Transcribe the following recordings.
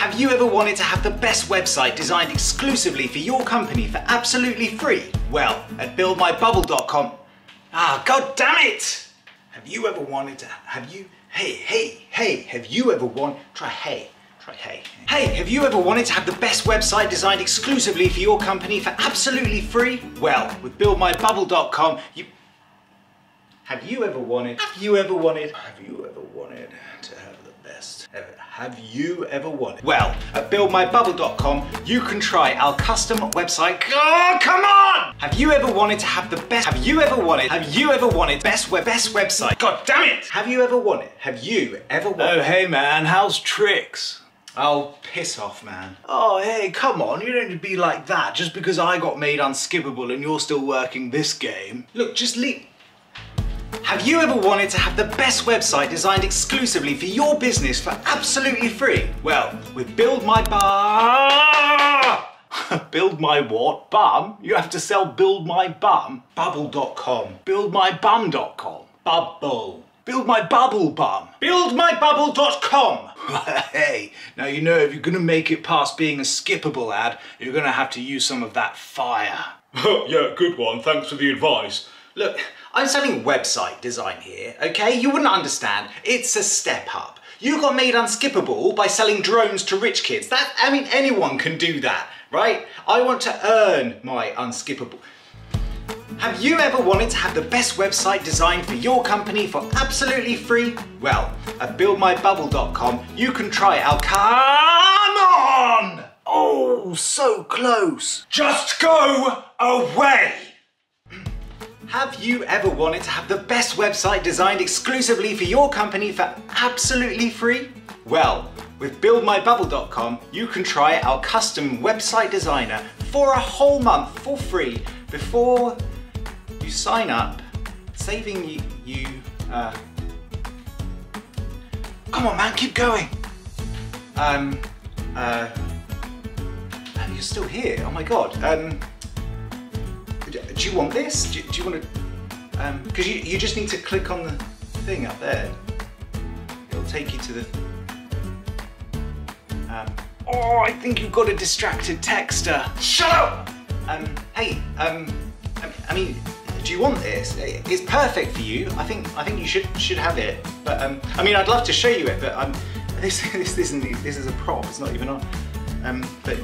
Have you ever wanted to have the best website designed exclusively for your company for absolutely free? Well, at buildmybubble.com. Ah, god damn it! Have you ever wanted to, have you, hey, hey, hey, have you ever want, try hey. Try hey. Hey, have you ever wanted to have the best website designed exclusively for your company for absolutely free? Well, with buildmybubble.com, you have you ever wanted, have you ever wanted, have you ever wanted to have the best? Ever? Have you ever wanted? Well, at buildmybubble.com, you can try our custom website. Oh, come on! Have you ever wanted to have the best, have you ever wanted, have you ever wanted best web, best website? God damn it! Have you ever wanted, have you ever wanted? Oh, hey man, how's tricks? Oh, piss off, man. Oh, hey, come on, you don't need to be like that just because I got made unskippable and you're still working this game. Look, just leave. Have you ever wanted to have the best website designed exclusively for your business for absolutely free? Well, with Build My Bum. build My what? Bum? You have to sell Build My Bum? Bubble.com. BuildMyBum.com. Bubble. Build My Bubble Bum. BuildMyBubble.com. hey, now you know if you're gonna make it past being a skippable ad, you're gonna have to use some of that fire. yeah, good one. Thanks for the advice. Look, I'm selling website design here, okay? You wouldn't understand. It's a step up. You got made unskippable by selling drones to rich kids. That, I mean, anyone can do that, right? I want to earn my unskippable. Have you ever wanted to have the best website designed for your company for absolutely free? Well, at buildmybubble.com, you can try it out. Come on! Oh, so close. Just go away! Have you ever wanted to have the best website designed exclusively for your company for absolutely free? Well, with buildmybubble.com, you can try our custom website designer for a whole month for free before you sign up, saving you, uh, come on man, keep going. Um, uh, you're still here, oh my God. Um, do you want this? Do, do you want to, because um, you, you just need to click on the thing up there. It'll take you to the, um, oh, I think you've got a distracted texter. Shut up! Um, hey, um, I mean, do you want this? It's perfect for you. I think I think you should should have it. But um, I mean, I'd love to show you it, but um, this this isn't this is a prop. It's not even on. Um, but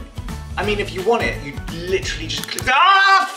I mean, if you want it, you literally just click. Ah!